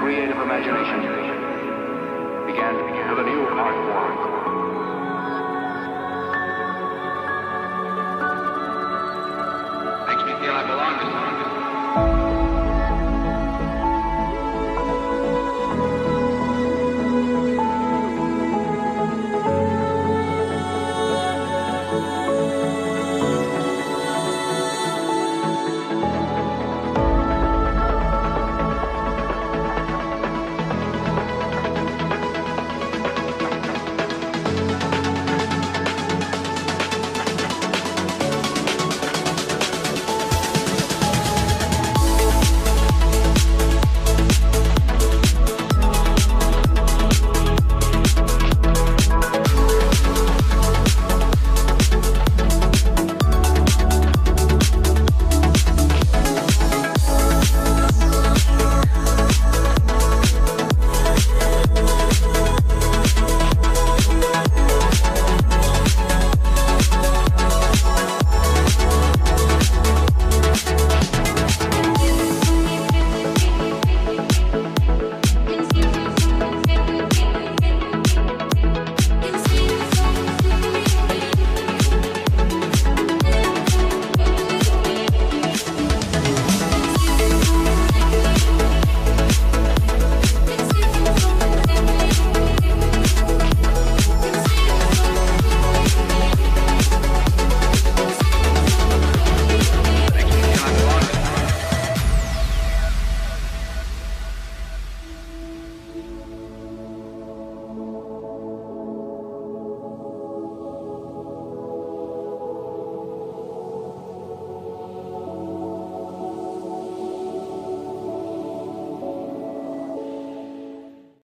creative imagination began with a new art form.